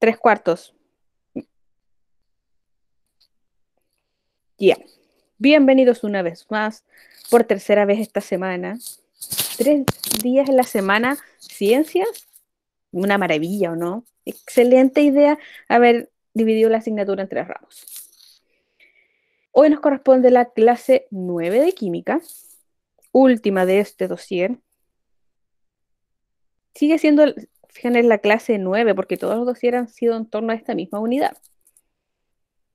Tres cuartos. Ya. Bienvenidos una vez más, por tercera vez esta semana. Tres días en la semana, ciencias. Una maravilla, ¿o no? Excelente idea haber dividido la asignatura en tres ramos. Hoy nos corresponde la clase 9 de química, última de este dossier. Sigue siendo, fíjense, la clase 9, porque todos los dossiers han sido en torno a esta misma unidad.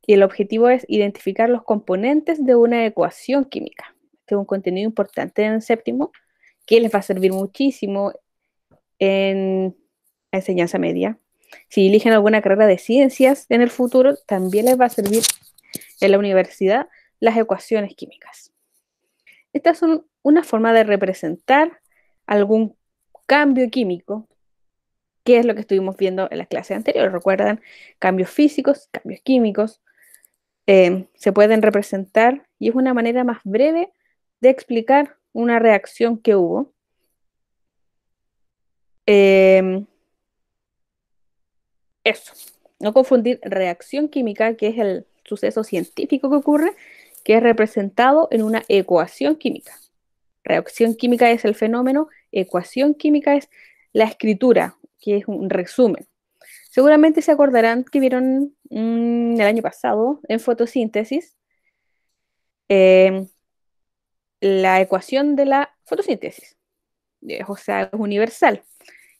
Y el objetivo es identificar los componentes de una ecuación química. Este es un contenido importante en el séptimo, que les va a servir muchísimo en enseñanza media. Si eligen alguna carrera de ciencias en el futuro, también les va a servir en la universidad las ecuaciones químicas. Estas son una forma de representar algún cambio químico, que es lo que estuvimos viendo en las clases anteriores. Recuerdan, cambios físicos, cambios químicos, eh, se pueden representar y es una manera más breve de explicar una reacción que hubo. Em, eso, no confundir reacción química, que es el suceso científico que ocurre, que es representado en una ecuación química. Reacción química es el fenómeno, ecuación química es la escritura, que es un resumen. Seguramente se acordarán que vieron mm, el año pasado en fotosíntesis em, la ecuación de la fotosíntesis, o sea, es universal,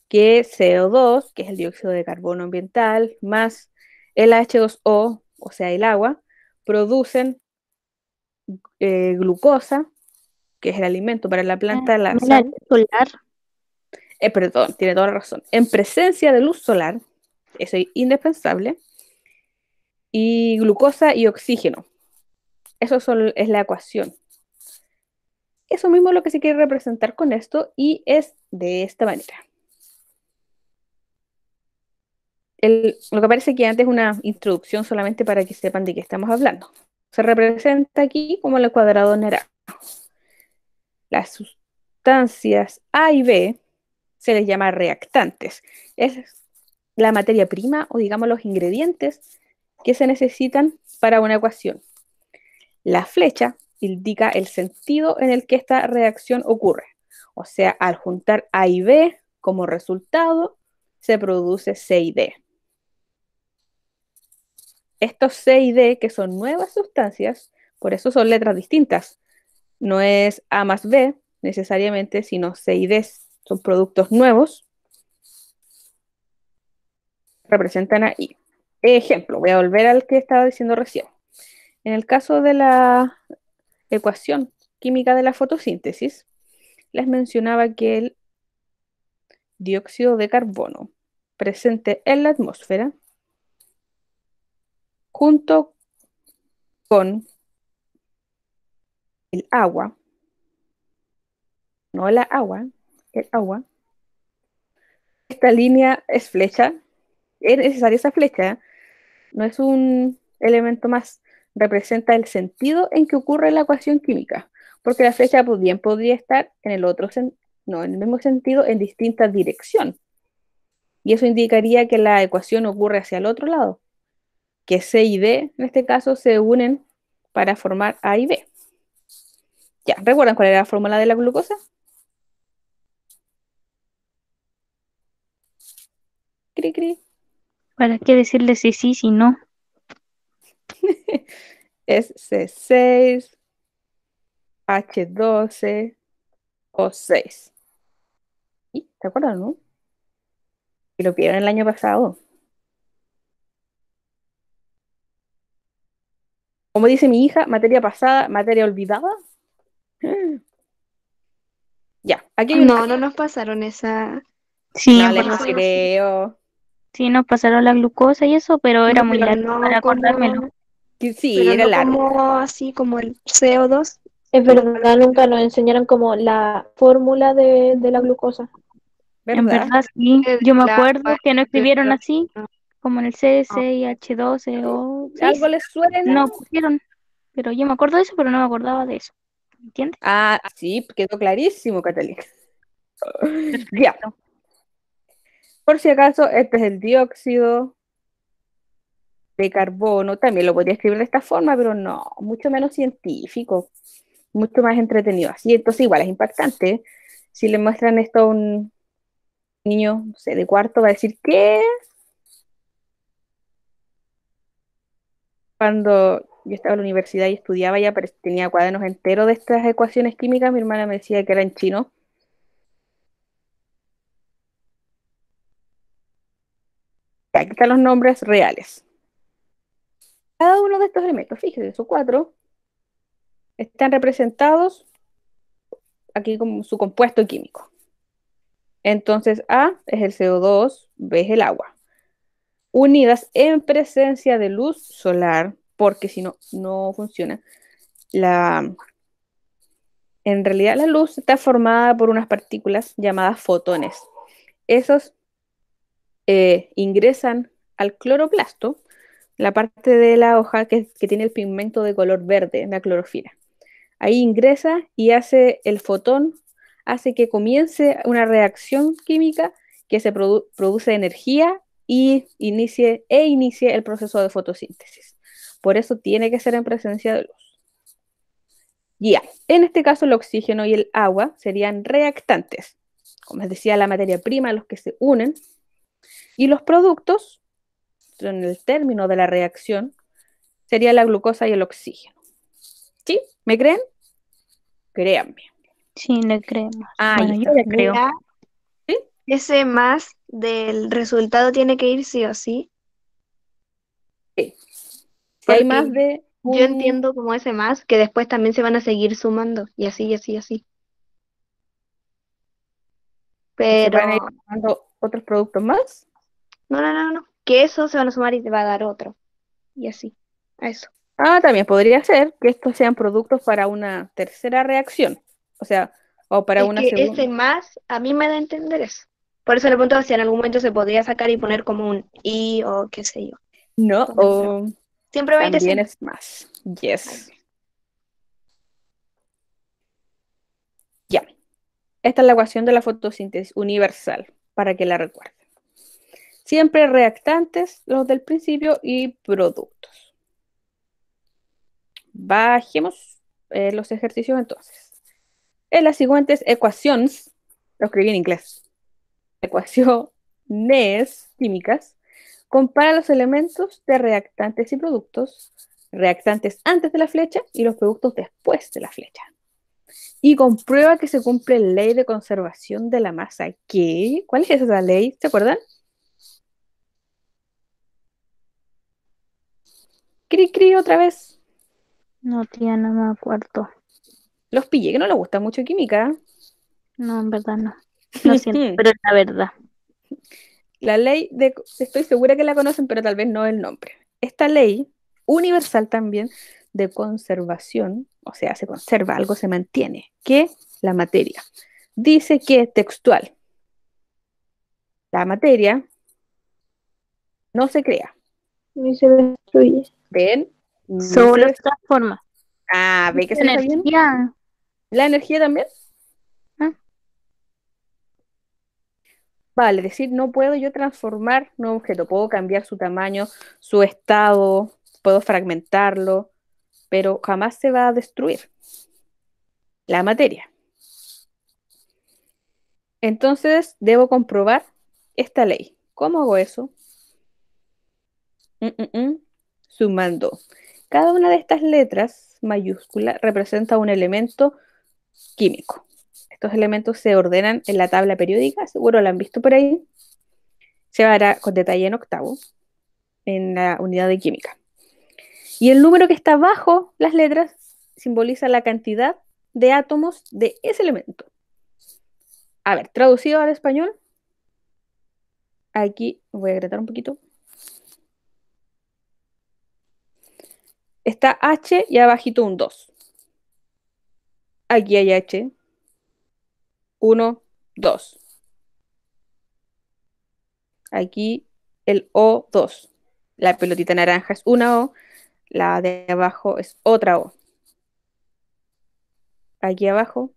que CO2, que es el dióxido de carbono ambiental, más el H2O, o sea, el agua, producen eh, glucosa, que es el alimento para la planta, la solar. Eh, perdón, tiene toda la razón. En presencia de luz solar, eso es indispensable, y glucosa y oxígeno. Eso es la ecuación. Eso mismo es lo que se quiere representar con esto y es de esta manera. lo que parece que antes es una introducción solamente para que sepan de qué estamos hablando. Se representa aquí como el cuadrado naranja. Las sustancias A y B se les llama reactantes. Es la materia prima o digamos los ingredientes que se necesitan para una ecuación. La flecha indica el sentido en el que esta reacción ocurre. O sea, al juntar A y B como resultado, se produce C y D. Estos C y D, que son nuevas sustancias, por eso son letras distintas. No es A más B necesariamente, sino C y D son productos nuevos. Representan ahí. Ejemplo, voy a volver al que estaba diciendo recién. En el caso de la ecuación química de la fotosíntesis, les mencionaba que el dióxido de carbono presente en la atmósfera junto con el agua, no la agua, el agua. Esta línea es flecha, es necesaria esa flecha, no es un elemento más, representa el sentido en que ocurre la ecuación química, porque la flecha pues, bien podría estar en el otro no, en el mismo sentido, en distinta dirección. Y eso indicaría que la ecuación ocurre hacia el otro lado que C y D, en este caso, se unen para formar A y B. Ya, ¿recuerdan cuál era la fórmula de la glucosa? Cri, cri. ¿Para qué decirle si sí, si no? es C6, H12 o 6. ¿Te acuerdas, no? Y lo vieron el año pasado. Como dice mi hija, materia pasada, materia olvidada. Ya, aquí No, no nos pasaron esa. Sí, no les creo. Sí, nos pasaron la glucosa y eso, pero era muy largo para acordármelo. Sí, era largo. Como así como el CO2. Es verdad, nunca nos enseñaron como la fórmula de, la glucosa. En verdad, sí. Yo me acuerdo que no escribieron así como en el CDC y H12 o... ¿Algo les suena? No pusieron, pero yo me acuerdo de eso, pero no me acordaba de eso. ¿Entiendes? Ah, sí, quedó clarísimo, Catalina. ya. Por si acaso, este es el dióxido, de carbono, también lo podría escribir de esta forma, pero no, mucho menos científico, mucho más entretenido. Así, entonces igual es impactante. Si le muestran esto a un niño, no sé, de cuarto, va a decir, ¿qué? Cuando yo estaba en la universidad y estudiaba ya, tenía cuadernos enteros de estas ecuaciones químicas, mi hermana me decía que era en chino. Aquí están los nombres reales. Cada uno de estos elementos, fíjense, son cuatro, están representados aquí como su compuesto químico. Entonces A es el CO2, B es el agua. Unidas en presencia de luz solar, porque si no, no funciona. La, en realidad la luz está formada por unas partículas llamadas fotones. Esos eh, ingresan al cloroplasto, la parte de la hoja que, tiene el pigmento de color verde, la clorofila. Ahí ingresa y hace el fotón, hace que comience una reacción química que se produce energía y inicie, e inicie el proceso de fotosíntesis. Por eso tiene que ser en presencia de luz. Ya, en este caso el oxígeno y el agua serían reactantes. Como les decía, la materia prima, los que se unen y los productos, en el término de la reacción, sería la glucosa y el oxígeno. ¿Sí? ¿Me creen? Créanme. Sí, le creemos. Ah, bueno, yo le creo. ¿Sí? Ese más del resultado tiene que ir sí o sí. Sí. Si hay más de. Yo entiendo como ese más, que después también se van a seguir sumando, y así, y así, y así. Pero. ¿Se van a ir sumando otros productos más? No, no, no, no. Que eso se van a sumar y te va a dar otro. Y así. A eso. Ah, también podría ser que estos sean productos para una tercera reacción. O sea, o para Es una que segunda. ese más a mí me da a entender eso. Por eso le preguntaba si en algún momento se podría sacar y poner como un i o qué sé yo. No, o Siempre va a ir es más. Yes. Ya. Esta es la ecuación de la fotosíntesis universal, para que la recuerden. Siempre reactantes, los del principio, y productos. Bajemos eh, los ejercicios entonces. En las siguientes ecuaciones, lo escribí en inglés, ecuaciones químicas, compara los elementos de reactantes y productos, reactantes antes de la flecha y los productos después de la flecha. Y comprueba que se cumple la ley de conservación de la masa. ¿Qué? ¿Cuál es esa ley? ¿Se acuerdan? Cri, cri, otra vez. No, tía, no me acuerdo. Los pillé, que no les gusta mucho química. No, en verdad no. Lo siento, pero es la verdad. La ley de, estoy segura que la conocen, pero tal vez no el nombre. Esta ley, universal también, de conservación, o sea, se conserva, algo se mantiene, que la materia. Dice que textual, la materia no se crea. Y se destruye. ¿Ven? No Solo se transforma. Ah, ¿ve que se está bien? Energía. ¿La energía también? Ah. Vale, decir, no puedo yo transformar un objeto, puedo cambiar su tamaño, su estado, puedo fragmentarlo, pero jamás se va a destruir la materia. Entonces, debo comprobar esta ley. ¿Cómo hago eso? Mm, mm, mm. Sumando. Cada una de estas letras mayúscula representa un elemento químico. Estos elementos se ordenan en la tabla periódica, seguro la han visto por ahí. Se hará con detalle en octavo, en la unidad de química. Y el número que está bajo las letras simboliza la cantidad de átomos de ese elemento. A ver, traducido al español. Aquí voy a agregar un poquito. Está H y abajito un 2. Aquí hay H. 1, 2. Aquí el O2. La pelotita naranja es una O. La de abajo es otra O. Aquí abajo.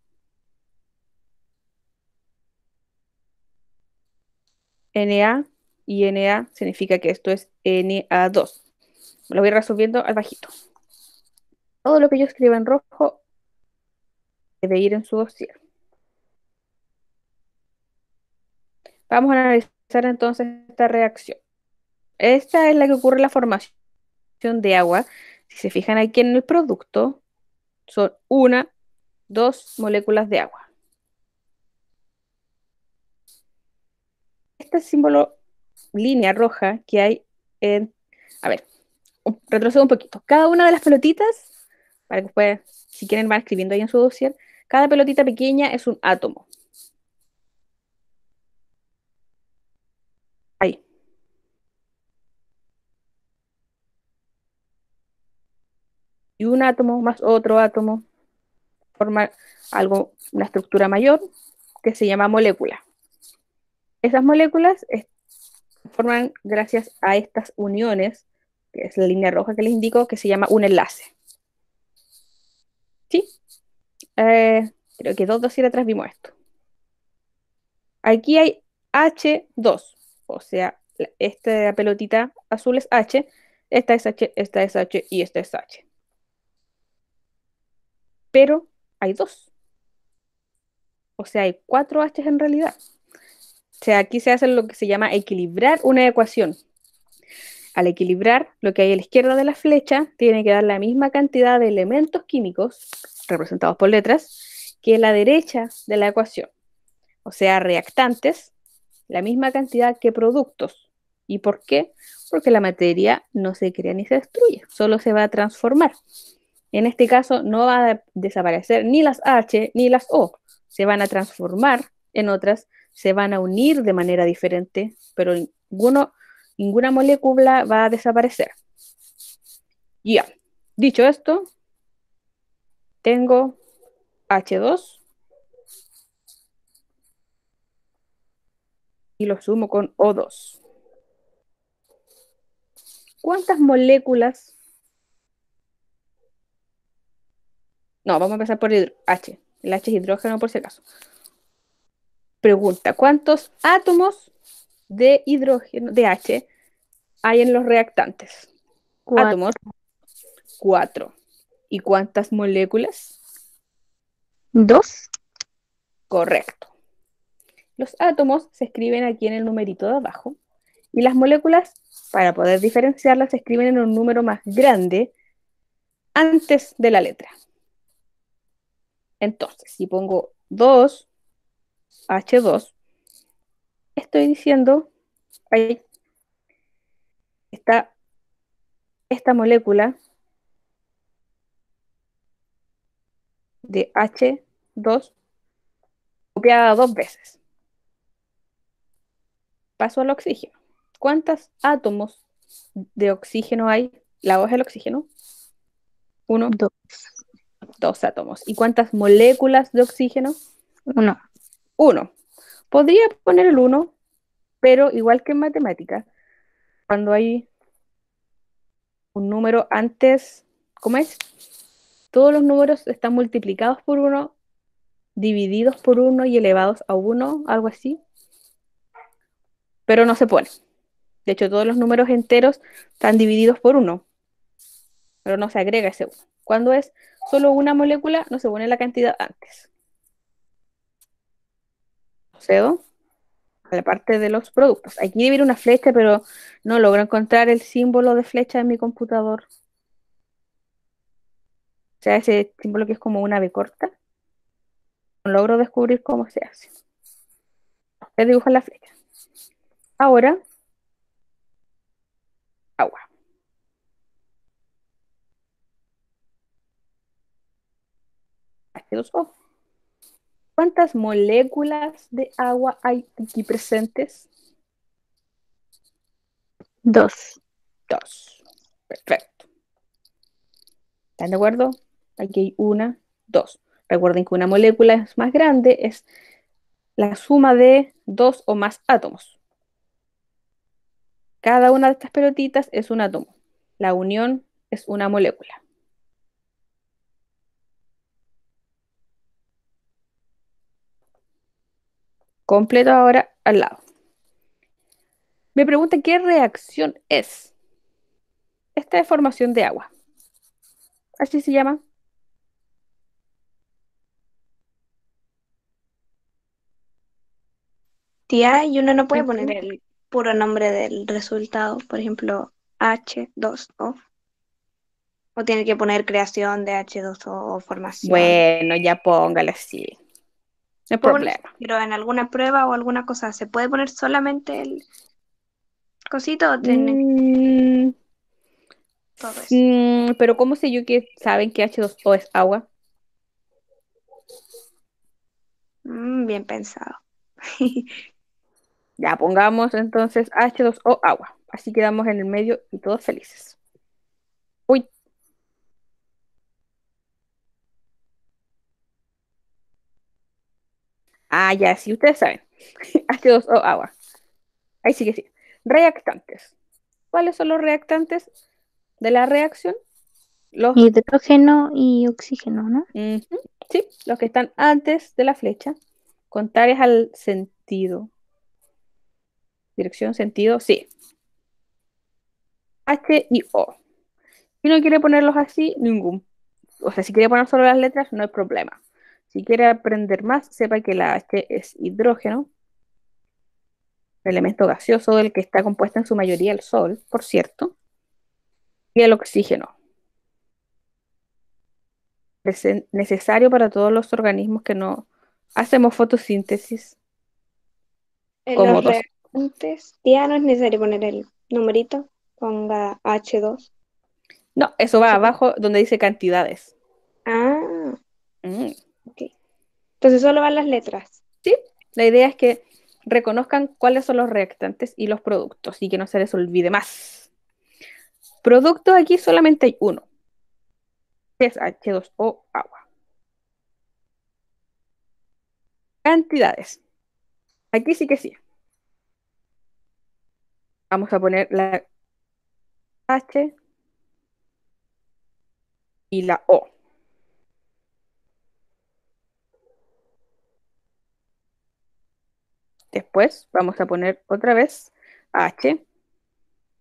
Na y Na significa que esto es Na2. Lo voy resolviendo al bajito. Todo lo que yo escriba en rojo debe ir en su dossier. Vamos a analizar entonces esta reacción. Esta es la que ocurre la formación de agua. Si se fijan aquí en el producto, son una, dos moléculas de agua. Este símbolo línea roja que hay en... A ver, retrocedo un poquito. Cada una de las pelotitas, para que ustedes, si quieren, van escribiendo ahí en su dossier, cada pelotita pequeña es un átomo. Ahí. Y un átomo más otro átomo forma algo, una estructura mayor que se llama molécula. Esas moléculas forman gracias a estas uniones, que es la línea roja que les indico, que se llama un enlace. ¿Sí? Eh, creo que dos dosis atrás vimos esto. Aquí hay H2, o sea, esta pelotita azul es H, esta es H, esta es H y esta es H. Pero hay dos. O sea, hay cuatro H en realidad. O sea, aquí se hace lo que se llama equilibrar una ecuación. Al equilibrar, lo que hay a la izquierda de la flecha tiene que dar la misma cantidad de elementos químicos, representados por letras, que la derecha de la ecuación. O sea, reactantes la misma cantidad que productos. ¿Y por qué? Porque la materia no se crea ni se destruye, solo se va a transformar. En este caso no va a desaparecer ni las H ni las O, se van a transformar en otras, se van a unir de manera diferente, pero ninguno, ninguna molécula va a desaparecer. Ya, dicho esto, tengo H2 y lo sumo con O2. ¿Cuántas moléculas? No, vamos a empezar por el H. El H es hidrógeno por si acaso. Pregunta, ¿cuántos átomos de hidrógeno, de H, hay en los reactantes? Átomos. Cuatro. ¿Y cuántas moléculas? Dos. Correcto. Los átomos se escriben aquí en el numerito de abajo y las moléculas, para poder diferenciarlas, se escriben en un número más grande antes de la letra. Entonces, si pongo 2, H2, estoy diciendo, ahí está esta molécula de H2 copiada dos veces paso al oxígeno. ¿Cuántos átomos de oxígeno hay? La hoja del oxígeno. Uno. Dos. Dos átomos. ¿Y cuántas moléculas de oxígeno? Uno. Uno. Podría poner el uno, pero igual que en matemática, cuando hay un número antes, ¿cómo es? Todos los números están multiplicados por uno, divididos por uno y elevados a uno, algo así pero no se pone. De hecho, todos los números enteros están divididos por uno, pero no se agrega ese uno. Cuando es solo una molécula, no se pone la cantidad antes. Procedo a la parte de los productos. Aquí debe ir una flecha, pero no logro encontrar el símbolo de flecha en mi computador. O sea, ese símbolo que es como una B corta. No logro descubrir cómo se hace. Se dibuja la flecha. Ahora, agua. H2O. ¿Cuántas moléculas de agua hay aquí presentes? Dos. Dos. Perfecto. ¿Están de acuerdo? Aquí hay una, dos. Recuerden que una molécula es más grande, es la suma de dos o más átomos. Cada una de estas pelotitas es un átomo. La unión es una molécula. Completo ahora al lado. Me pregunta qué reacción es. esta es formación de agua. Así se llama. Tía, y uno no puede poner el puro nombre del resultado, por ejemplo, H2O. O tiene que poner creación de H2O o formación. Bueno, ya póngale así. No hay problema. Pero en alguna prueba o alguna cosa, ¿se puede poner solamente el cosito o tiene Mm, todo eso? mm, pero ¿cómo sé yo que saben que H2O es agua? Mm, bien pensado. Ya pongamos entonces H2O agua. Así quedamos en el medio y todos felices. Uy. Ah, ya, sí, ustedes saben. H2O agua. Ahí sí que sí. Reactantes. ¿Cuáles son los reactantes de la reacción? Los, Hidrógeno y oxígeno, ¿no? Sí, los que están antes de la flecha, contrarios al sentido. Dirección, sentido, sí. H y O. Si no quiere ponerlos así, ningún. O sea, si quiere poner solo las letras, no hay problema. Si quiere aprender más, sepa que la H es hidrógeno, elemento gaseoso del que está compuesta en su mayoría el Sol, por cierto, y el oxígeno, necesario para todos los organismos que no hacemos fotosíntesis. En Como los reactantes, tía, no es necesario poner el numerito, ponga H2. No, eso va Sí. abajo donde dice cantidades. Ah, Mm. Entonces solo van las letras. La idea es que reconozcan cuáles son los reactantes y los productos y que no se les olvide más. Productos aquí solamente hay uno. Es H2O agua. Cantidades. Aquí sí que sí. Vamos a poner la H y la O. Después vamos a poner otra vez H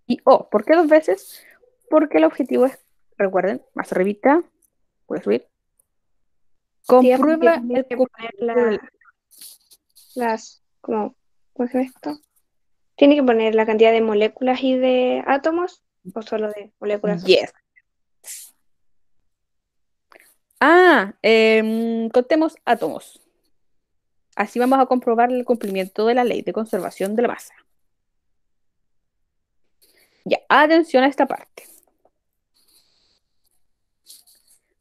y O. ¿Por qué dos veces? Porque el objetivo es, recuerden, más arribita, voy a subir. Comprueba el que poner la- las, como, ¿cómo se llama esto? ¿Tiene que poner la cantidad de moléculas y de átomos o solo de moléculas? Yes. Ah, em, contemos átomos. Así vamos a comprobar el cumplimiento de la ley de conservación de la masa. Ya, atención a esta parte.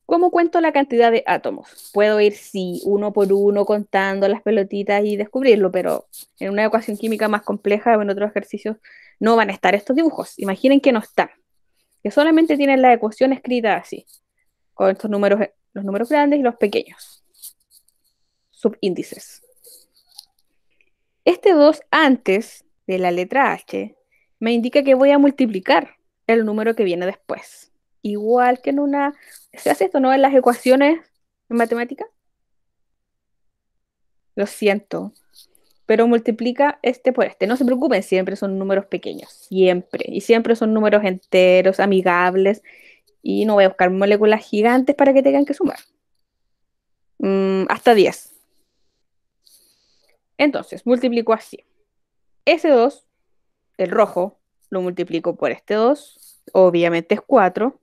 ¿Cómo cuento la cantidad de átomos? Puedo ir, sí, uno por uno contando las pelotitas y descubrirlo, pero en una ecuación química más compleja o en otros ejercicios no van a estar estos dibujos. Imaginen que no están, que solamente tienen la ecuación escrita así, con estos números, los números grandes y los pequeños, subíndices. Este 2 antes de la letra H me indica que voy a multiplicar el número que viene después. Igual que en una... ¿Se hace esto no en las ecuaciones en matemática? Lo siento. Pero multiplica este por este. No se preocupen, siempre son números pequeños. Siempre. Y siempre son números enteros, amigables. Y no voy a buscar moléculas gigantes para que tengan que sumar. Mm, hasta 10. Entonces, multiplico así. Ese 2, el rojo, lo multiplico por este 2. Obviamente es 4.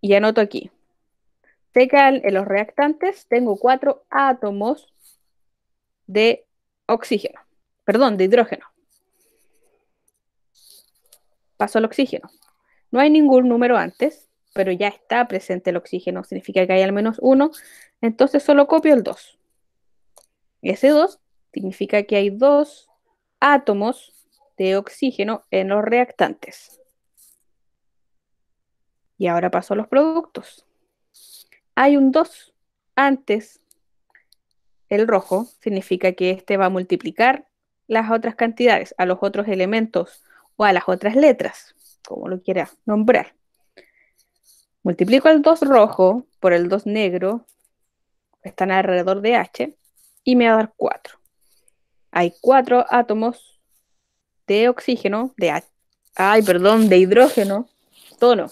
Y anoto aquí. Sé en los reactantes tengo 4 átomos de oxígeno. Perdón, de hidrógeno. Paso al oxígeno. No hay ningún número antes, pero ya está presente el oxígeno. Significa que hay al menos uno. Entonces solo copio el 2. Ese 2 significa que hay dos átomos de oxígeno en los reactantes. Y ahora paso a los productos. Hay un 2 antes el rojo, significa que este va a multiplicar las otras cantidades a los otros elementos o a las otras letras, como lo quiera nombrar. Multiplico el 2 rojo por el 2 negro, están alrededor de H, y me va a dar 4. Hay 4 átomos de oxígeno, de ay, perdón, de hidrógeno, tono.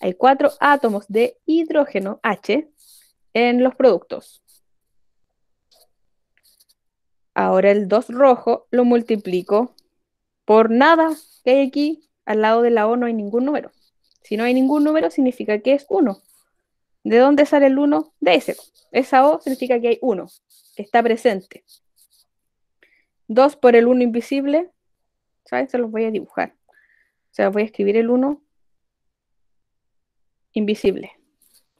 Hay cuatro átomos de hidrógeno H en los productos. Ahora el 2 rojo lo multiplico por nada que hay aquí. Al lado de la O no hay ningún número. Si no hay ningún número, significa que es 1. ¿De dónde sale el 1? De ese. Esa O significa que hay 1, que está presente. 2 por el 1 invisible, ¿sabes? Se los voy a dibujar. O sea, voy a escribir el 1 invisible.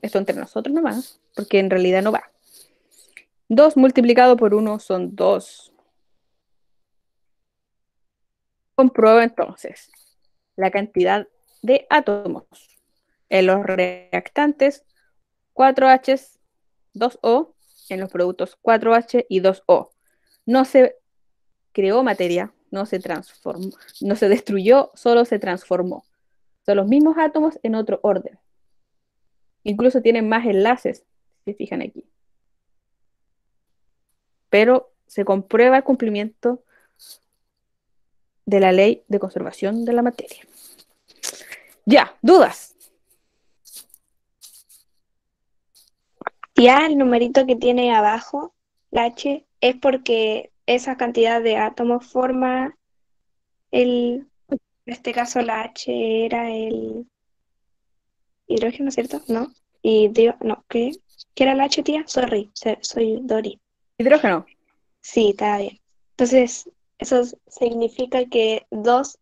Esto entre nosotros nomás, porque en realidad no va. 2 multiplicado por 1 son 2. Compruebo entonces la cantidad de átomos en los reactantes 4H, 2O, en los productos 4H y 2O. No se creó materia, no se transformó, no se destruyó, solo se transformó. Son los mismos átomos en otro orden. Incluso tienen más enlaces, si fijan aquí. Pero se comprueba el cumplimiento de la ley de conservación de la materia. Ya, dudas. Ya el numerito que tiene abajo, la H, es porque esa cantidad de átomos forma el, en este caso la H era el hidrógeno, ¿cierto? ¿No? Y dio, no, ¿qué? ¿Qué era la H, tía? Sorry, soy Dori. Hidrógeno. Sí, está bien. Entonces, eso significa que dos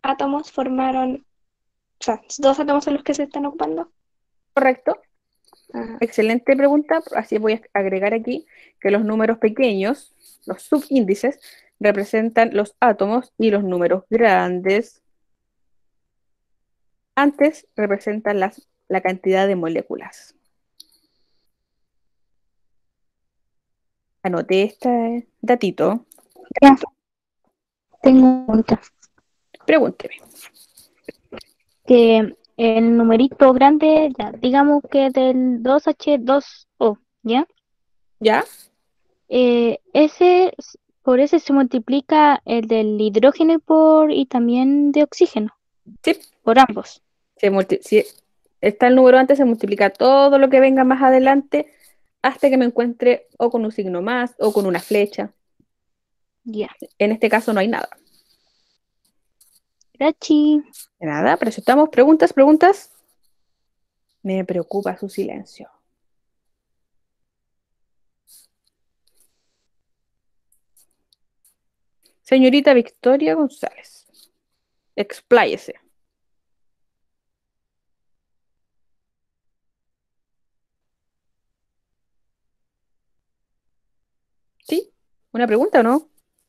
átomos formaron, o sea, dos átomos son los que se están ocupando. Correcto. Excelente pregunta. Así voy a agregar aquí que los números pequeños, los subíndices, representan los átomos y los números grandes antes representan la cantidad de moléculas. Anoté este datito. Tengo una pregunta. Pregúnteme. Que el numerito grande, ya, digamos que del 2H2O, ¿ya? ¿Ya? Eh, ese, por ese se multiplica el del hidrógeno por, y también de oxígeno. Sí. Por ambos. si está el número antes, se multiplica todo lo que venga más adelante hasta que me encuentre o con un signo más o con una flecha. Ya. En este caso no hay nada. Nada, presentamos preguntas, preguntas. Me preocupa su silencio. Señorita Victoria González, expláyese. ¿Sí? ¿Una pregunta o no?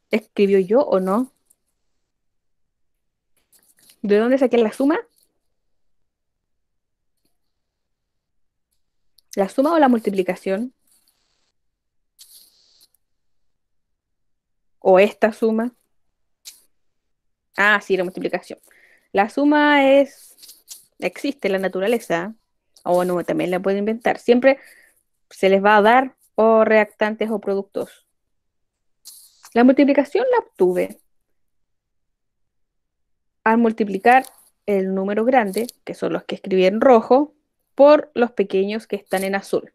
¿Escribió yo o no? ¿De dónde saqué la suma? ¿La suma o la multiplicación? ¿O esta suma? Ah, sí, la multiplicación. La suma es, existe en la naturaleza, o no, también la puede inventar. Siempre se les va a dar o reactantes o productos. La multiplicación la obtuve al multiplicar el número grande, que son los que escribí en rojo, por los pequeños que están en azul.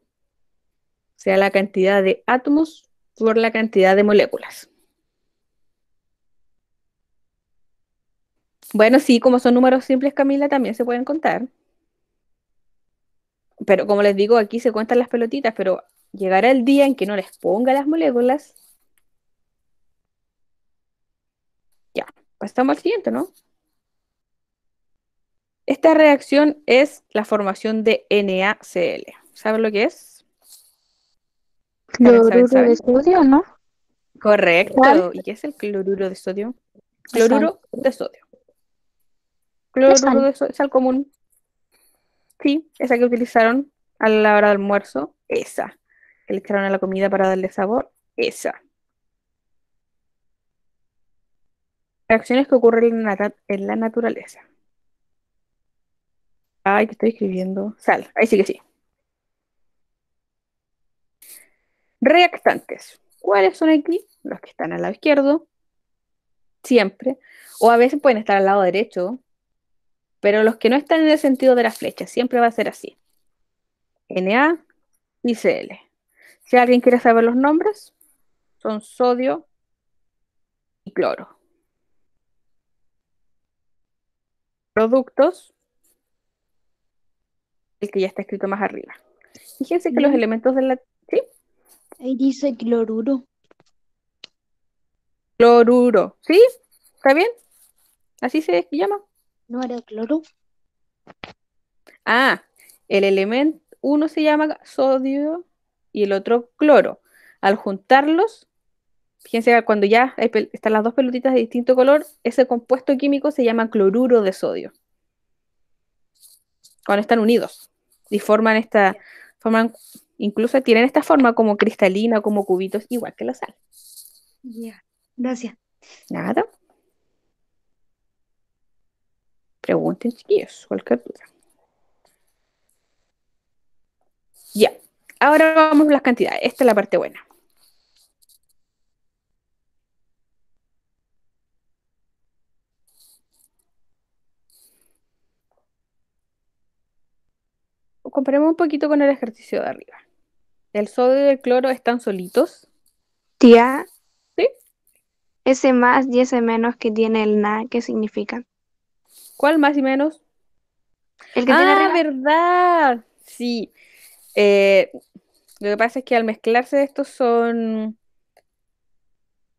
O sea, la cantidad de átomos por la cantidad de moléculas. Bueno, sí, como son números simples, Camila, también se pueden contar. Pero como les digo, aquí se cuentan las pelotitas, pero llegará el día en que no les ponga las moléculas. Ya, pasamos al siguiente, ¿no? Esta reacción es la formación de NaCl. ¿Saben lo que es? Cloruro de sodio, ¿no? Correcto. ¿Y qué es el cloruro de sodio? Cloruro de sodio. Cloruro de sodio, sal común. Sí, esa que utilizaron a la hora del almuerzo, esa. Que le echaron a la comida para darle sabor, esa. Reacciones que ocurren en la naturaleza. Ay, que estoy escribiendo. Sal, ahí sí que sí. Reactantes. ¿Cuáles son aquí? Los que están al lado izquierdo. siempre, o a veces pueden estar al lado derecho, pero los que no están en el sentido de la flecha, siempre va a ser así. Na y Cl. Si alguien quiere saber los nombres, son sodio y cloro. Productos, el que ya está escrito más arriba. Fíjense que los elementos de la... ¿sí? Ahí dice cloruro. Cloruro, ¿sí? ¿Está bien? ¿Así se llama? ¿No era cloro? Ah, el elemento, uno se llama sodio y el otro cloro. Al juntarlos, fíjense cuando ya están las dos pelotitas de distinto color, ese compuesto químico se llama cloruro de sodio. Cuando están unidos y forman esta, forman, incluso tienen esta forma como cristalina, como cubitos, igual que la sal. Ya, gracias. Nada. Pregunten, chiquillos, cualquier duda. Ya. Ahora vamos a las cantidades. Esta es la parte buena. Comparemos un poquito con el ejercicio de arriba. El sodio y el cloro están solitos. Tía. ¿Sí? Ese más y ese menos que tiene el na, ¿qué significa? ¿Cuál más y menos? El que tiene Ah, arriba. verdad. Sí. Eh, lo que pasa es que al mezclarse estos son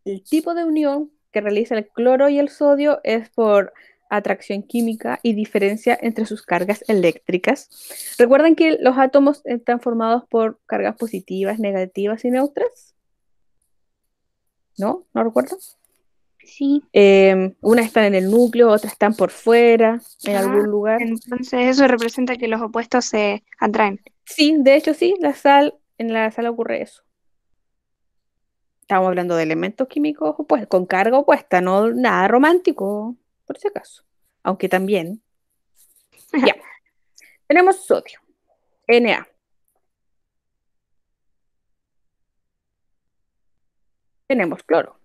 el tipo de unión que realiza el cloro y el sodio es por atracción química y diferencia entre sus cargas eléctricas. ¿Recuerdan que los átomos están formados por cargas positivas, negativas y neutras? ¿No? ¿No recuerdan? Sí, Eh, unas están en el núcleo, otras están por fuera, en Ah, algún lugar. Entonces eso representa que los opuestos se atraen. Sí, de hecho sí, la sal, en la sal ocurre eso. Estamos hablando de elementos químicos opuestos, con carga opuesta, no nada romántico, por si acaso. Aunque también. Ya. Tenemos sodio, Na. Tenemos cloro,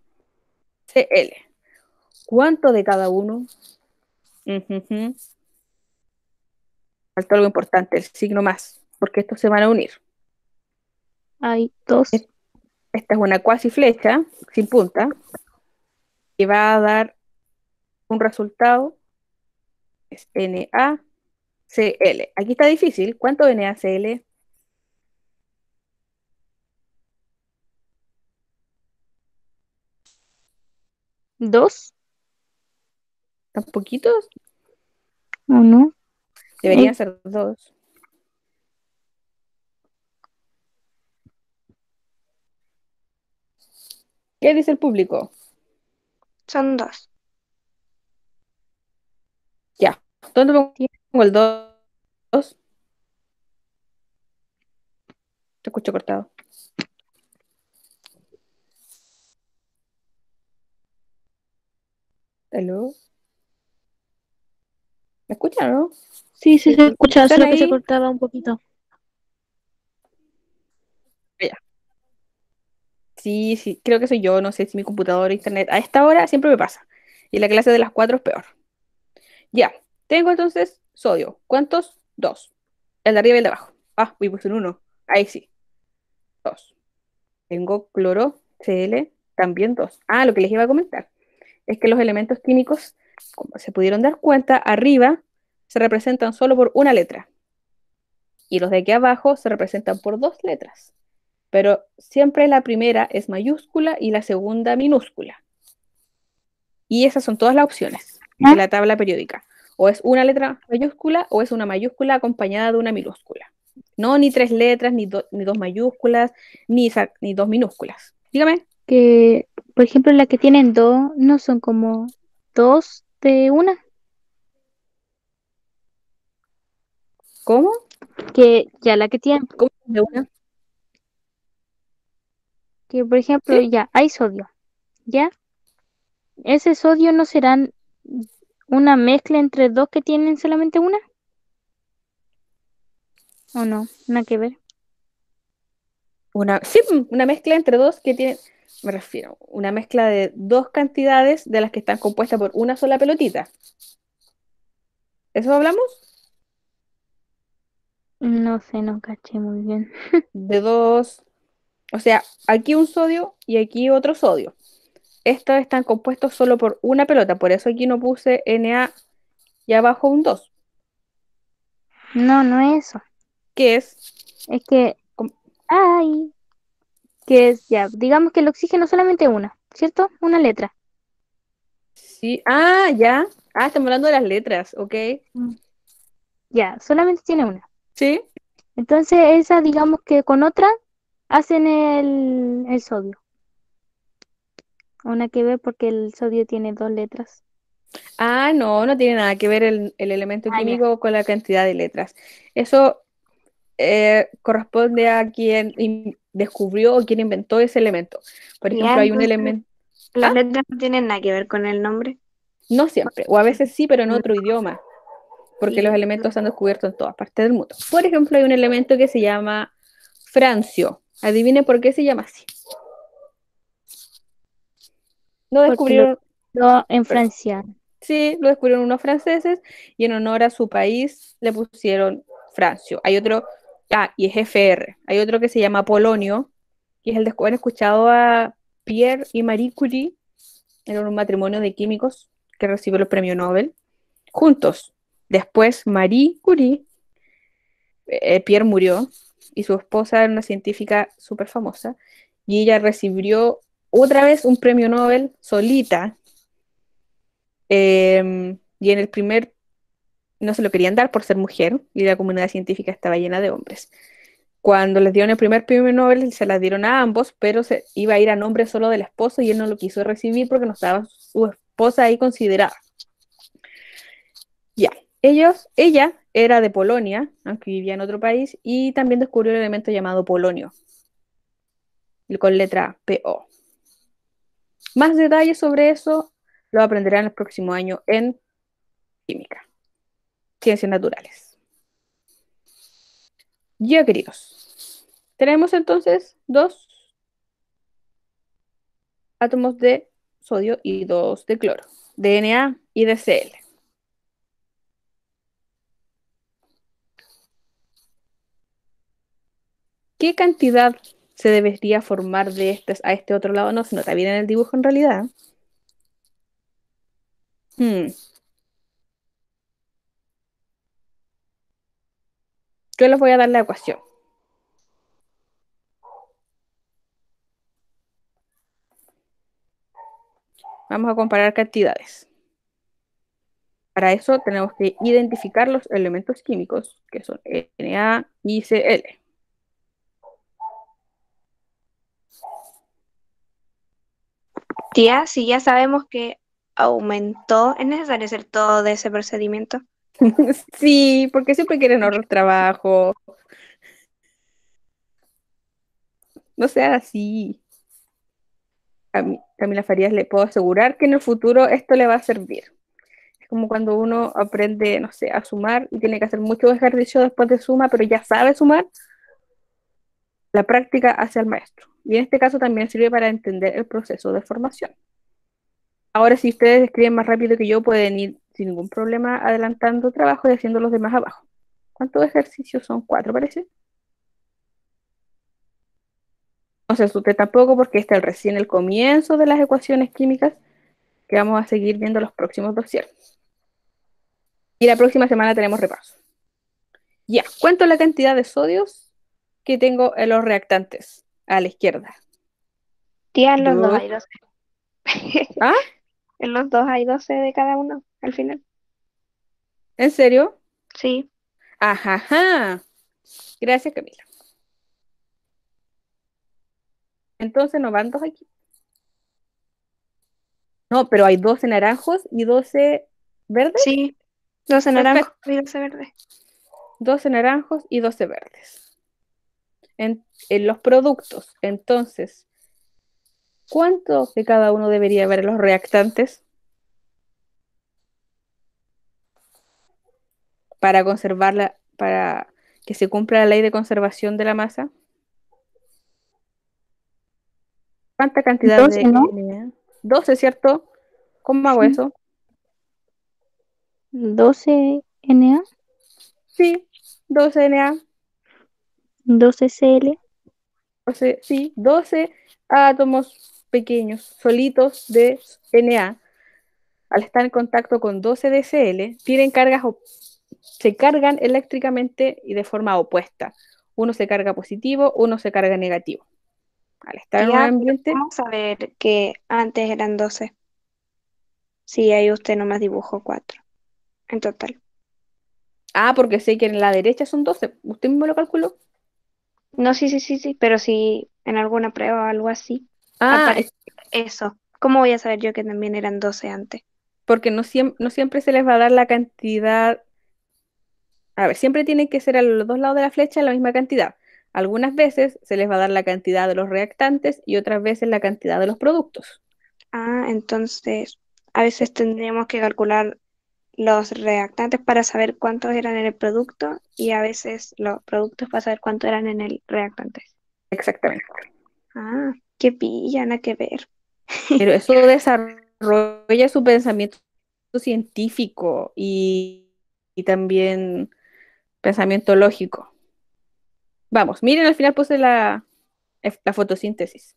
Cl. ¿Cuánto de cada uno? Ujujú. Falta algo importante, el signo más, porque estos se van a unir. hay dos. Esta es una cuasi flecha sin punta y va a dar un resultado. Es NaCl. Aquí está difícil. ¿Cuánto NaCl? ¿Dos? ¿Tan poquitos? ¿O no? Deberían ser dos. ¿Qué dice el público? Son dos. Ya. ¿Dónde pongo el 2? Te escucho cortado. ¿Aló? ¿Me escuchan o no? Sí, sí, se escucha, ¿Están solo que se cortaba un poquito. Sí, sí, creo que soy yo, no sé si mi computador o internet. A esta hora siempre me pasa. Y la clase de las 4 es peor. Ya, tengo entonces sodio. ¿Cuántos? Dos. El de arriba y el de abajo. Ah, uy, puse un uno. Ahí sí. Dos. Tengo cloro, Cl, también dos. Ah, lo que les iba a comentar es que los elementos químicos, como se pudieron dar cuenta, arriba se representan solo por una letra. Y los de aquí abajo se representan por dos letras pero siempre la primera es mayúscula y la segunda minúscula. Y esas son todas las opciones de la tabla periódica. O es una letra mayúscula o es una mayúscula acompañada de una minúscula. No ni tres letras, ni, do- ni dos mayúsculas, ni, ni dos minúsculas. Dígame, Que, por ejemplo, las que tienen dos no son como dos de una. ¿cómo? Que ya la que tienen, ¿Cómo de una? que por ejemplo, ¿Sí? ya hay sodio. ¿Ya? ¿Ese sodio no serán una mezcla entre dos que tienen solamente una? ¿O no? Nada que ver. Una, sí, una mezcla entre dos que tienen. me refiero, una mezcla de dos cantidades de las que están compuestas por una sola pelotita. ¿Eso hablamos? No sé, no caché muy bien. De dos, o sea, aquí un sodio y aquí otro sodio. Estos están compuestos solo por una pelota, por eso aquí no puse Na y abajo un 2. No, no es eso. ¿Qué es? Es que, ay, que es ya, digamos que el oxígeno solamente una, ¿cierto? Una letra. Sí. Ah, ya. Ah, estamos hablando de las letras, ¿ok? Ya, solamente tiene una. Sí. Entonces, esa, digamos que con otra hacen el, el sodio. Una que ver porque el sodio tiene dos letras. Ah, no, no tiene nada que ver el, el elemento Ah, ya. químico con la cantidad de letras. Eso eh, corresponde a quien descubrió o quien inventó ese elemento. Por Ya, ejemplo, hay un elemento, Las ¿Ah? letras no tienen nada que ver con el nombre. no siempre, o a veces sí, pero en otro idioma, porque Sí. los elementos se han descubierto en todas partes del mundo. Por ejemplo, hay un elemento que se llama francio. Adivine por qué se llama así. Porque descubrieron, en Francia. Sí, lo descubrieron unos franceses y en honor a su país le pusieron Francio. Hay otro, ah, y es FR. Hay otro que se llama Polonio, que es el de, ¿han escuchado a Pierre y Marie Curie? Era un matrimonio de químicos que recibió el premio Nobel. Juntos. Después Marie Curie, eh, Pierre murió y su esposa era una científica súper famosa y ella recibió otra vez un premio Nobel solita eh, y en el primer no se lo querían dar por ser mujer y la comunidad científica estaba llena de hombres. Cuando les dieron el primer premio Nobel, se las dieron a ambos, pero se iba a ir a nombre solo del esposo y él no lo quiso recibir porque no estaba su esposa ahí considerada. Ya, ellos, ella era de Polonia, aunque vivía en otro país, y también descubrió el elemento llamado polonio, con letra PO. Más detalles sobre eso lo aprenderán el próximo año en química, ciencias naturales. Ya, queridos, tenemos entonces dos átomos de sodio y dos de cloro, de Na y de Cl. ¿Qué cantidad se debería formar de este a este otro lado? No se nota bien en el dibujo en realidad. Hmm. Yo les voy a dar la ecuación. Vamos a comparar cantidades. Para eso tenemos que identificar los elementos químicos, que son Na y Cl. Tía, si ya sabemos que aumentó, ¿es necesario hacer todo de ese procedimiento? Sí, porque siempre quieren ahorrar trabajo. No sea así. A mí- Camila Farías le puedo asegurar que en el futuro esto le va a servir. Es como cuando uno aprende, no sé, a sumar y tiene que hacer mucho ejercicio después de suma, pero ya sabe sumar. La práctica hace al maestro. Y en este caso también sirve para entender el proceso de formación. Ahora, si ustedes escriben más rápido que yo, pueden ir sin ningún problema adelantando trabajo y haciendo los demás abajo. ¿Cuántos ejercicios son? ¿Cuatro, parece? No se asuste tampoco porque este es recién el comienzo de las ecuaciones químicas que vamos a seguir viendo los próximos dosieres. Y la próxima semana tenemos repaso. Ya, cuento la cantidad de sodios que tengo en los reactantes a la izquierda. Tía, en los dos hay 12. ¿Ah? En los dos hay 12 de cada uno, al final. ¿En serio? Sí. Ajá, ajá. Gracias, Camila. Entonces nos van dos aquí. No, pero hay 12 naranjos y 12 verdes. Sí. 12 Perfecto. naranjos y 12 verdes. 12 naranjos y 12 verdes. En, en los productos, entonces, ¿cuánto de cada uno debería haber en los reactantes? Para conservarla, para que se cumpla la ley de conservación de la masa. ¿Cuánta cantidad 12, de ¿no? NA? 12, ¿cierto? ¿Cómo hago Sí. eso? 12 Na, Sí, 12 Na. 12 Cl. 12, sí, 12 átomos pequeños, solitos de Na, al estar en contacto con 12 de Cl, tienen cargas, se cargan eléctricamente y de forma opuesta. Uno se carga positivo, uno se carga negativo. Al estar en un ambiente, Vamos a ver que antes eran 12. Sí, ahí usted nomás dibujó 4 en total. ah, porque sé que en la derecha son 12, ¿usted mismo lo calculó? No, sí, sí, sí, sí, pero si en alguna prueba o algo así Ah, eso. ¿Cómo voy a saber yo que también eran 12 antes? porque no, siem- no siempre se les va a dar la cantidad. A ver, siempre tienen que ser a los dos lados de la flecha la misma cantidad. Algunas veces se les va a dar la cantidad de los reactantes y otras veces la cantidad de los productos. Ah, entonces a veces tendríamos que calcular los reactantes para saber cuántos eran en el producto y a veces los productos para saber cuántos eran en el reactante. Exactamente. Ah, qué pilla, nada que ver. Pero eso desarrolla su pensamiento científico y, y también pensamiento lógico. Vamos, miren, al final puse la, la fotosíntesis.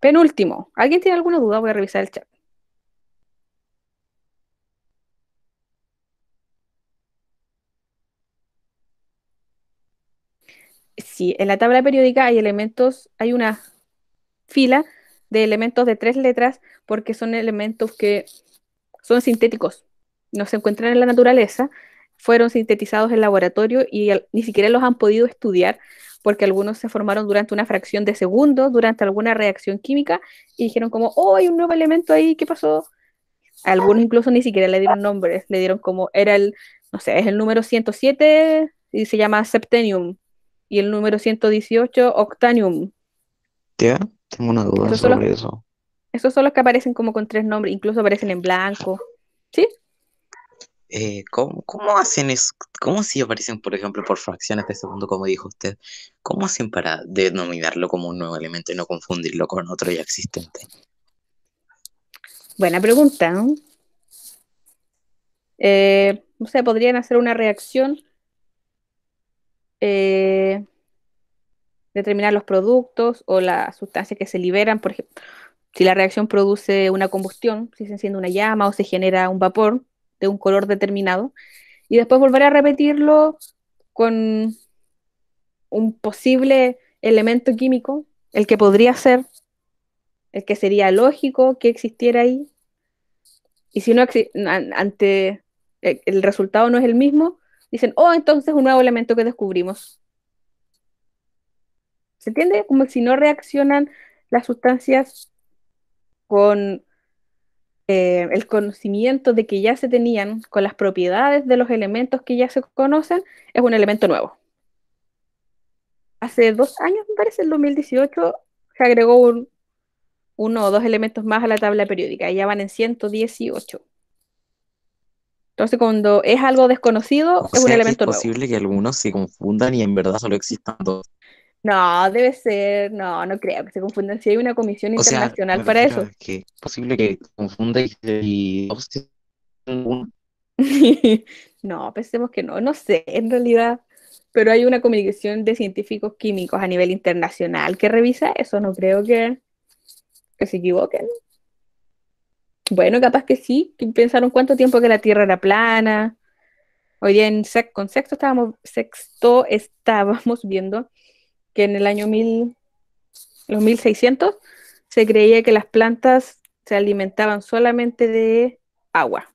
Penúltimo. ¿Alguien tiene alguna duda? Voy a revisar el chat. Sí, en la tabla periódica hay elementos, hay una fila de elementos de tres letras porque son elementos que son sintéticos, no se encuentran en la naturaleza, fueron sintetizados en laboratorio y al- ni siquiera los han podido estudiar porque algunos se formaron durante una fracción de segundo, durante alguna reacción química y dijeron como, oh, hay un nuevo elemento ahí, ¿qué pasó? Algunos incluso ni siquiera le dieron nombres, le dieron como, era el, no sé, es el número 107 y se llama septenium y el número 118 octanium. Tía, tengo una duda Esos son los- sobre eso. Esos son los que aparecen como con tres nombres, incluso aparecen en blanco. ¿Sí? Eh, ¿cómo, cómo hacen eso? ¿Cómo si aparecen, por ejemplo, por fracciones de segundo, como dijo usted? ¿Cómo hacen para denominarlo como un nuevo elemento y no confundirlo con otro ya existente? Buena pregunta. ¿no? Eh, no sé, podrían hacer una reacción, eh, determinar los productos o las sustancias que se liberan, por ejemplo, si la reacción produce una combustión, si se enciende una llama o se genera un vapor de un color determinado, y después volver a repetirlo con un posible elemento químico, el que podría ser, el que sería lógico que existiera ahí, y si no ante el, el resultado no es el mismo, dicen, oh, entonces un nuevo elemento que descubrimos. ¿Se entiende? Como si no reaccionan las sustancias con eh, el conocimiento de que ya se tenían, con las propiedades de los elementos que ya se conocen, es un elemento nuevo. Hace dos años, me parece, en 2018, se agregó un, uno o dos elementos más a la tabla periódica, y ya van en 118. Entonces, cuando es algo desconocido, O es un es elemento nuevo. posible que algunos se confundan y en verdad solo existan dos. No, debe ser, no, no creo que se confundan. Si hay una comisión O internacional para eso. que es posible que confunda y, y. No, pensemos que no, no sé, en realidad. Pero hay una comisión de científicos químicos a nivel internacional que revisa eso, no creo que, que se equivoquen. Bueno, capaz que sí, pensaron cuánto tiempo que la Tierra era plana. Hoy día en con sexto estábamos, estábamos viendo que en el año 1000, los 1600 se creía que las plantas se alimentaban solamente de agua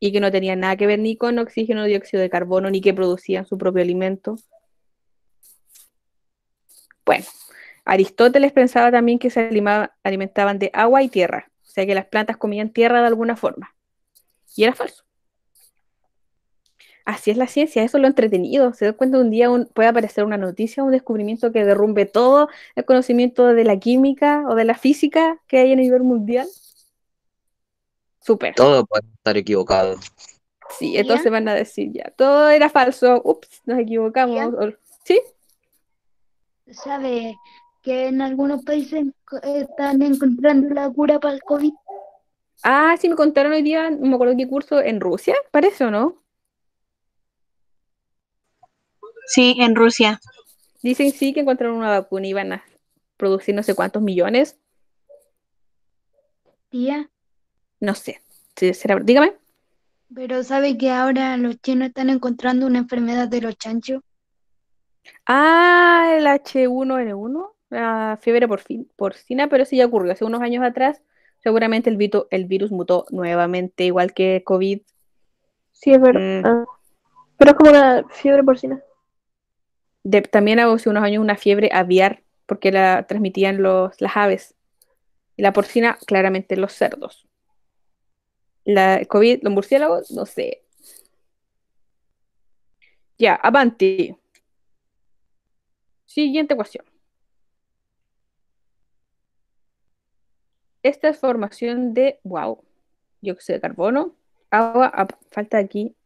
y que no tenían nada que ver ni con oxígeno, dióxido de carbono, ni que producían su propio alimento. Bueno, Aristóteles pensaba también que se alimentaban de agua y tierra, sea que las plantas comían tierra de alguna forma. Y era falso. Así es la ciencia, eso es lo entretenido. Se da cuenta un día un- puede aparecer una noticia, un descubrimiento que derrumbe todo el conocimiento de la química o de la física que hay a nivel mundial. Súper. Todo puede estar equivocado. Sí, entonces van a decir ya, todo era falso, ups, nos equivocamos. ¿Sí? sabe que en algunos países están encontrando la cura para el COVID. Ah, sí, me contaron hoy día, no me acuerdo qué curso, en Rusia, parece o no. Sí, en Rusia. Dicen sí que encontraron una vacuna y iban a producir no sé cuántos millones. Tía, No sé. Sí, será- Dígame. pero ¿sabe que ahora los chinos están encontrando una enfermedad de los chanchos? Ah, el H1N1, la fiebre porfin- porcina, pero eso ya ocurrió hace unos años atrás. Seguramente el, vito- el virus mutó nuevamente, igual que COVID. Sí, es verdad. Pero es como una fiebre porcina. De- también hace unos años una fiebre aviar, porque la transmitían los, las aves. Y la porcina, claramente los cerdos. La COVID, los murciélagos, no sé. Ya, avanti. Siguiente ecuación. Esta es formación de, wow, dióxido de carbono, agua, ah, falta aquí.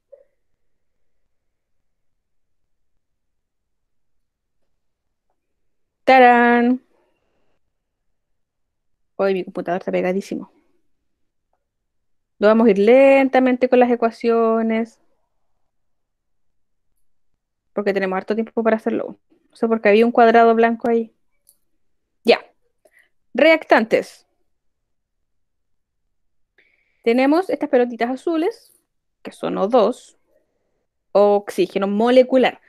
¡Tarán! Hoy mi computador está pegadísimo. Lo vamos a ir lentamente con las ecuaciones. Porque tenemos harto tiempo para hacerlo. No sé por qué había un cuadrado blanco ahí. Ya. Reactantes. Tenemos estas pelotitas azules, que son O2, oxígeno molecular.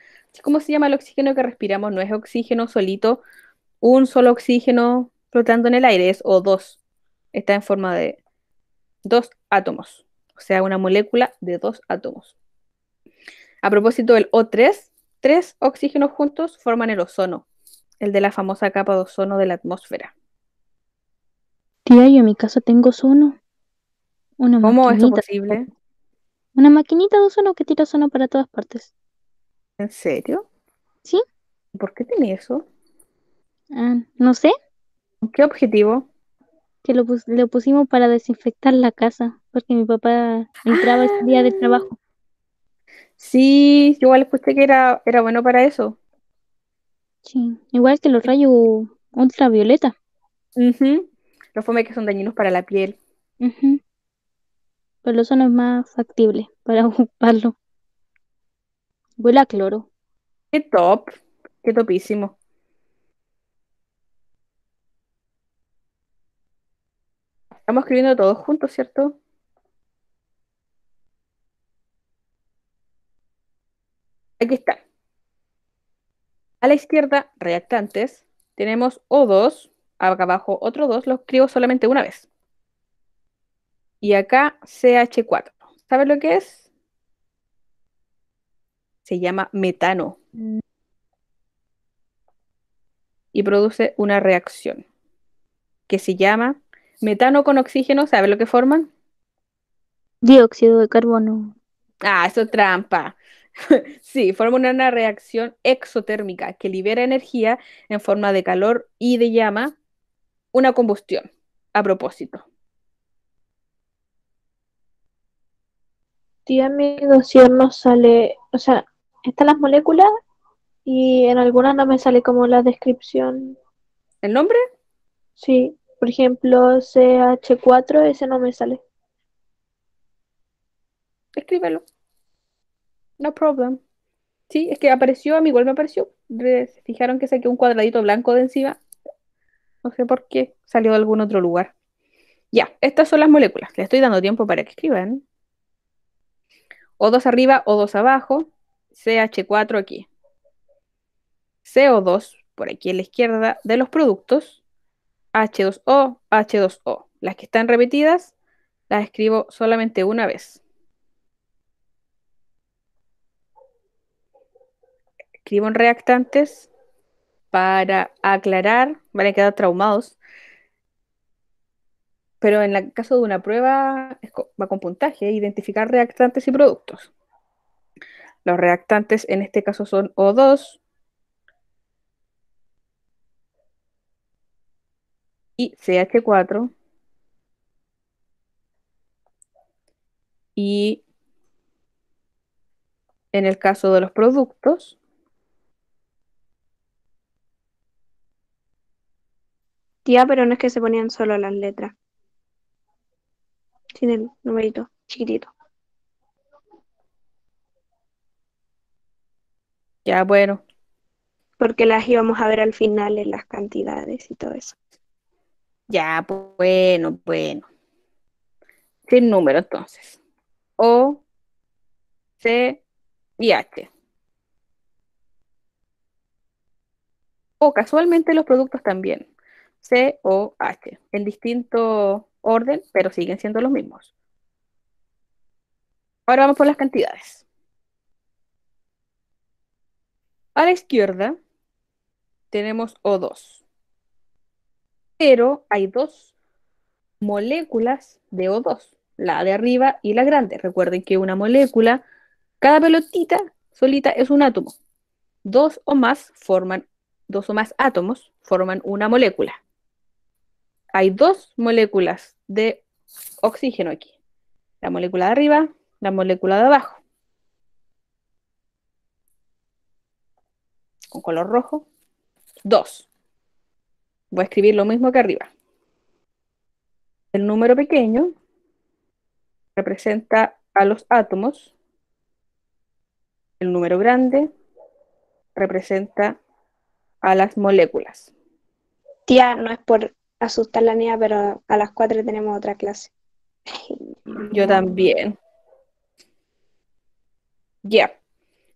Como se llama el oxígeno que respiramos, no es oxígeno solito, un solo oxígeno flotando en el aire, es O2. Está en forma de dos átomos, o sea, una molécula de dos átomos. A propósito del O3, tres oxígenos juntos forman el ozono, el de la famosa capa de ozono de la atmósfera. Tía, yo en mi casa tengo ozono. Una ¿Cómo es posible? Una maquinita de ozono que tira ozono para todas partes. ¿En serio? ¿Sí? ¿Por qué tiene eso? Ah, no sé, ¿Con qué objetivo? que lo, pus- lo pusimos para desinfectar la casa, porque mi papá entraba ese día de trabajo. Sí, igual escuché que era, era bueno para eso. Sí, igual que los rayos ultravioleta. Ujú. Los fome que son dañinos para la piel. Ujú. Pero el ozono es más factible para ocuparlo. Huele cloro. Qué top, qué topísimo. Estamos escribiendo todos juntos, ¿cierto? Aquí está. A la izquierda, reactantes. Tenemos O2. Acá abajo otro 2. Lo escribo solamente una vez. Y acá CH4. ¿Sabes lo que es? Se llama metano. Y produce una reacción que se llama metano con oxígeno. ¿Sabes lo que forman? Dióxido de carbono. Ah, eso es trampa. Sí, forma una reacción exotérmica que libera energía en forma de calor y de llama, una combustión, a propósito. Tía, en mi dossier no sale, o sea, están las moléculas y en algunas no me sale como la descripción. ¿El nombre? Sí, por ejemplo, CH4, ese no me sale. Escríbelo. No problem. Sí, es que apareció, a mí igual me apareció. Se fijaron que saqué un cuadradito blanco de encima. No sé por qué, salió de algún otro lugar. Ya, estas son las moléculas. Le estoy dando tiempo para que escriban. O2 arriba, O2 abajo, CH4 aquí. CO2 por aquí a la izquierda de los productos, H2O, H2O. Las que están repetidas las escribo solamente una vez. Escribo en reactantes para aclarar, van a quedar traumados. Pero en el caso de una prueba va con puntaje, identificar reactantes y productos. Los reactantes en este caso son O2 y CH4 y en el caso de los productos Tía, pero no es que se ponían solo las letras. Sin el numerito, chiquitito. Ya, bueno. Porque las íbamos a ver al final en las cantidades y todo eso. Ya, bueno, bueno. Sin número entonces. O, C y H. O casualmente los productos también. C o H. En distinto orden, pero siguen siendo los mismos. Ahora vamos por las cantidades. A la izquierda tenemos O2. Pero hay dos moléculas de O2, la de arriba y la grande. Recuerden que una molécula, cada pelotita solita es un átomo. Dos o más forman, dos o más átomos forman una molécula. Hay dos moléculas de oxígeno aquí. La molécula de arriba, la molécula de abajo. Con color rojo. Dos. Voy a escribir lo mismo que arriba. El número pequeño representa a los átomos. El número grande representa a las moléculas. Tía, no es por asustar la niña, pero a las 4 tenemos otra clase. Yo también. Ya.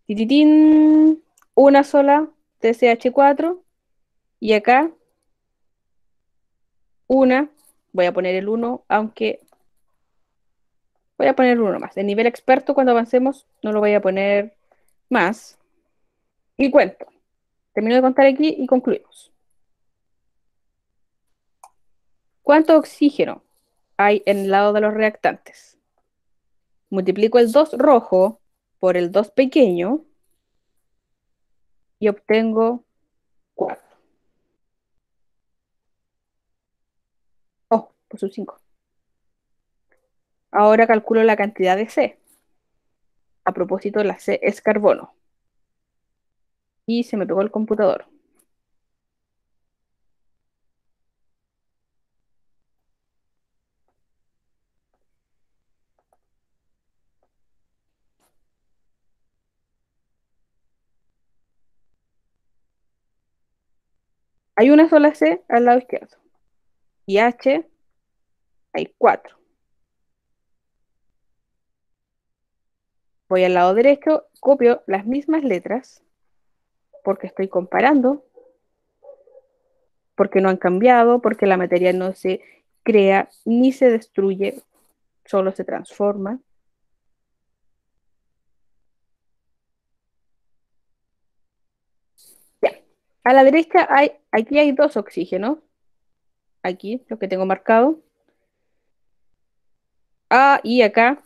Tititín. Una sola TCH4. Y acá una. Voy a poner el 1, aunque voy a poner uno más. El nivel experto, cuando avancemos, no lo voy a poner más. Y cuento. Termino de contar aquí y concluimos. ¿Cuánto oxígeno hay en el lado de los reactantes? Multiplico el 2 rojo por el 2 pequeño y obtengo 4. Oh, puso 5. Ahora calculo la cantidad de C. A propósito, la C es carbono. Y se me pegó el computador. Hay una sola C al lado izquierdo. Y H hay 4. Voy al lado derecho, copio las mismas letras porque estoy comparando, porque no han cambiado, porque la materia no se crea ni se destruye, solo se transforma. A la derecha hay, aquí hay dos oxígenos. Aquí, lo que tengo marcado. Ah, y acá,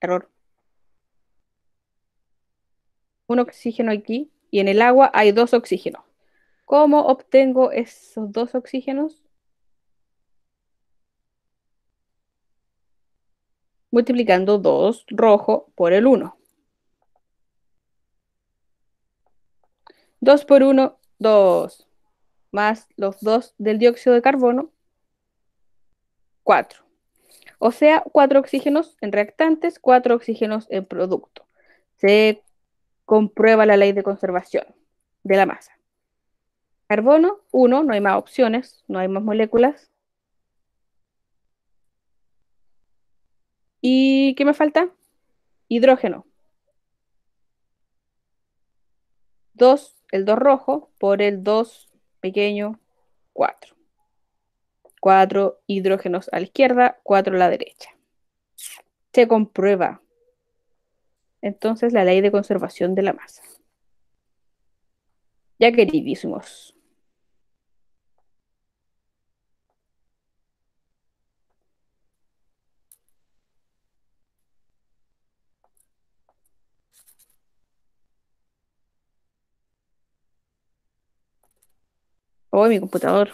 error. Un oxígeno aquí y en el agua hay dos oxígenos. ¿Cómo obtengo esos dos oxígenos? Multiplicando 2 rojo por el 1. 2 por 1, 2. Más los 2 del dióxido de carbono, 4. O sea, 4 oxígenos en reactantes, 4 oxígenos en producto. Se comprueba la ley de conservación de la masa. Carbono, 1, no hay más opciones, no hay más moléculas. ¿Y qué me falta? Hidrógeno. 2, el 2 rojo, por el 2 pequeño, 4. 4 hidrógenos a la izquierda, 4 a la derecha. Se comprueba entonces la ley de conservación de la masa. Ya queridísimos. Oh, mi computador.